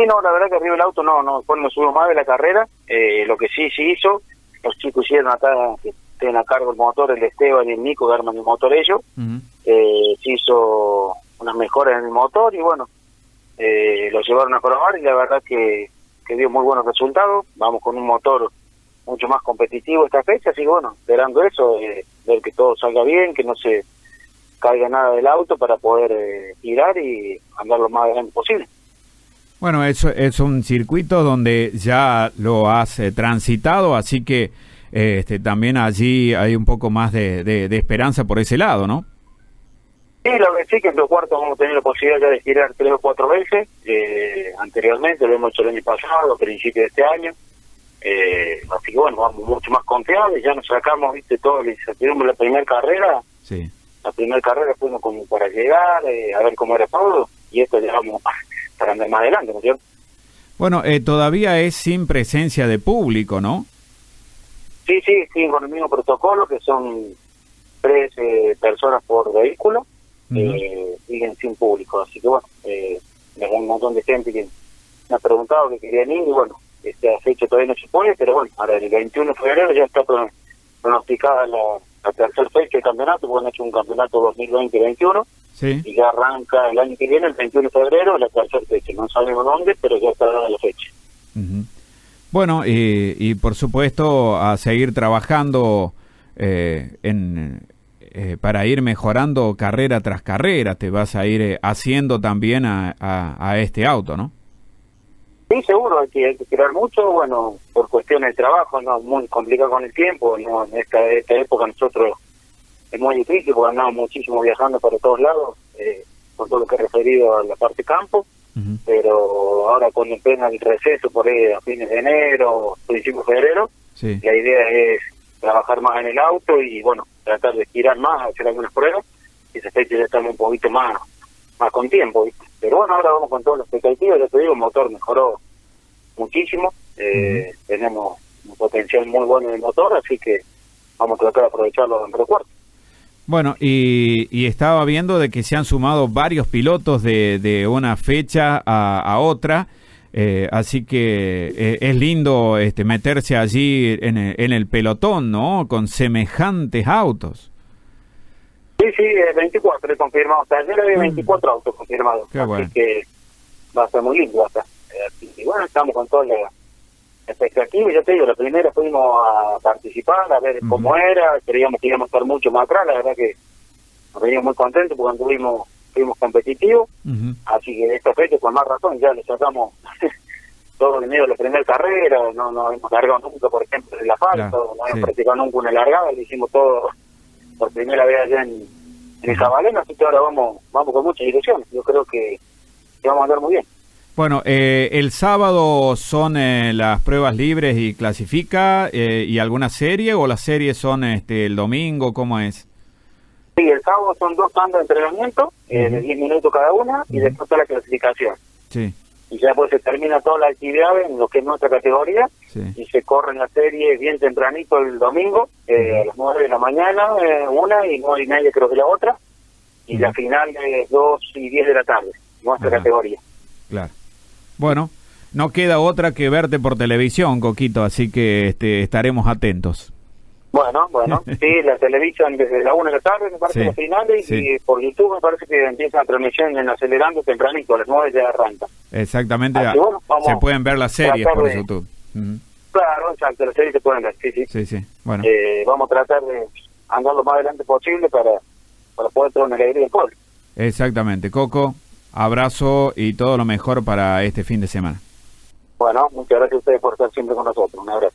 Sí, no, la verdad que arriba el auto no, no, no subió más de la carrera. Eh, lo que sí se hizo, los chicos hicieron acá, que tienen a cargo el motor, el Esteban y el Nico, que arman el motor ellos. eh, se hizo unas mejoras en el motor y bueno, eh, lo llevaron a probar y la verdad que, que dio muy buenos resultados. Vamos con un motor mucho más competitivo esta fecha, así que bueno, esperando eso, eh, ver que todo salga bien, que no se caiga nada del auto para poder eh, girar y andar lo más adelante posible. Bueno, eso es un circuito donde ya lo has eh, transitado, así que eh, este, también allí hay un poco más de, de, de esperanza por ese lado, ¿no? Sí, lo que sí que en los cuartos vamos a tener la posibilidad ya de girar tres o cuatro veces. Eh, anteriormente lo hemos hecho el año pasado, a principios de este año. Eh, así que bueno, vamos mucho más confiables. Ya nos sacamos, viste, todo la incertidumbre la primera carrera. Sí. La primera carrera fuimos como para llegar, eh, a ver cómo era todo. Y esto ya vamos para andar más adelante, ¿no es cierto? Bueno, eh, todavía es sin presencia de público, ¿no? Sí, sí, siguen con el mismo protocolo, que son tres eh, personas por vehículo. eh, siguen sin público. Así que bueno, eh, un montón de gente que me ha preguntado que querían ir y bueno, esta fecha todavía no se pone, pero bueno, ahora el 21 de febrero ya está pro- pronosticada la, la tercera fecha del campeonato, porque han hecho un campeonato 2020-21 Sí. y ya arranca el año que viene, el 21 de febrero, la tercera fecha. No sabemos dónde, pero ya está dada la fecha. Bueno, y, y por supuesto a seguir trabajando eh, en, eh, para ir mejorando carrera tras carrera, te vas a ir eh, haciendo también a, a, a este auto, ¿no? Sí, seguro, hay que, hay que esperar mucho, bueno, por cuestiones de trabajo, no muy complicado con el tiempo, no en esta, esta época nosotros es muy difícil porque andamos muchísimo viajando para todos lados, eh, por todo lo que he referido a la parte campo, pero ahora cuando empieza el receso por ahí a fines de enero, principios de febrero, Sí. la idea es trabajar más en el auto y bueno, tratar de girar más, hacer algunas pruebas, y ese fecha ya estamos un poquito más más con tiempo, ¿viste? Pero bueno, ahora vamos con todos los expectativas, ya te digo, el motor mejoró muchísimo, eh, tenemos un potencial muy bueno en el motor, así que vamos a tratar de aprovecharlo en recuerdo. Bueno, y, y estaba viendo de que se han sumado varios pilotos de, de una fecha a, a otra, eh, así que eh, es lindo este, meterse allí en el, en el pelotón, ¿no? Con semejantes autos. Sí, sí, eh, 24 he confirmado, o sea, ayer había 24 autos confirmados, Qué así bueno. que va a ser muy lindo hasta. Eh, así que bueno, estamos con toda la expectativa, ya te digo, la primera fuimos a participar, a ver cómo era, creíamos que íbamos a estar mucho más atrás, la verdad que nos veníamos muy contentos porque tuvimos, fuimos competitivos, así que esta fecha con más razón ya le sacamos todo el dinero de la primera carrera, no nos hemos largado nunca, por ejemplo, en la falta, Claro, no hemos sí. practicado nunca una largada, le hicimos todo por primera vez allá en, en el así que ahora vamos vamos con mucha ilusión, yo creo que, que vamos a andar muy bien. Bueno, eh, el sábado son eh, las pruebas libres y clasifica eh, y alguna serie o las series son este el domingo, ¿cómo es? Sí, el sábado son dos tandas de entrenamiento, eh, de 10 minutos cada una, y después está la clasificación. Sí, Y ya pues se termina toda la actividad en lo que es nuestra categoría, sí. y se corre en la serie bien tempranito el domingo, eh, a las 9 de la mañana, eh, una, y nueve y media creo que la otra, y la final es 2 y 10 de la tarde, nuestra categoría. Claro. Bueno, no queda otra que verte por televisión, Coquito, así que este, estaremos atentos. Bueno, bueno, sí, la televisión desde la 1 de la tarde, me parece Sí, las finales, sí. y por YouTube me parece que empieza la transmisión en acelerando tempranito, a las 9 ya arranca. Exactamente, Así, bueno, vamos se pueden ver las series por de- YouTube. Claro, exacto, las series se pueden ver, sí, sí. Sí, sí. Bueno, Eh, vamos a tratar de andar lo más adelante posible para, para poder tener una alegría del pueblo. exactamente. Coco, abrazo y todo lo mejor para este fin de semana. Bueno, muchas gracias a ustedes por estar siempre con nosotros. Un abrazo.